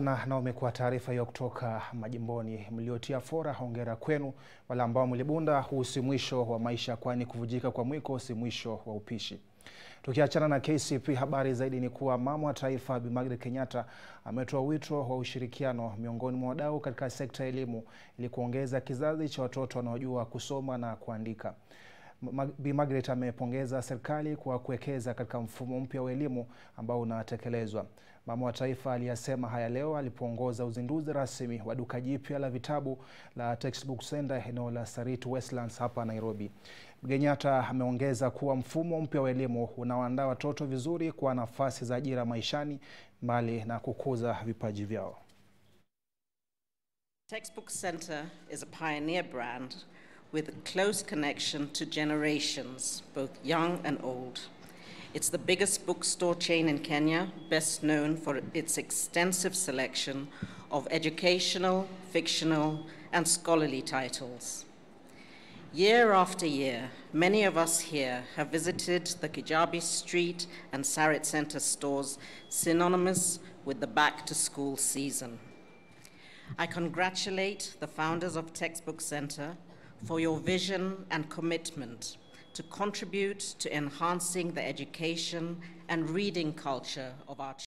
Na umekuwa taarifa hiyo kutoka majimboni mliotia fora, hongera kwenu. Wale ambao mlibunda, huu si mwisho wa maisha, kwani kuvujika kwa mwiko si mwisho wa upishi. Tukiachana na KCP, habari zaidi ni kuwa mama wa taifa Bi Margaret Kenyatta ametoa wito wa ushirikiano miongoni mwa wadau katika sekta ya elimu ili kuongeza kizazi cha watoto wanaojua kusoma na kuandika. Bi Margaret amepongeza serikali kwa kuwekeza katika mfumo mpya wa elimu ambao unatekelezwa. Mama wa taifa aliyasema haya leo alipoongoza uzinduzi rasmi wa duka jipya la vitabu la Textbook Center eneo la Sarit Westlands hapa Nairobi. Kenyatta ameongeza kuwa mfumo mpya wa elimu unawaandaa watoto vizuri kwa nafasi za ajira maishani mbali na kukuza vipaji vyao. Textbook Center is a pioneer brand with a close connection to generations, both young and old. It's the biggest bookstore chain in Kenya, best known for its extensive selection of educational, fictional, and scholarly titles. Year after year, many of us here have visited the Kijabi Street and Sarit Center stores synonymous with the back to school season. I congratulate the founders of Textbook Center for your vision and commitment to contribute to enhancing the education and reading culture of our children.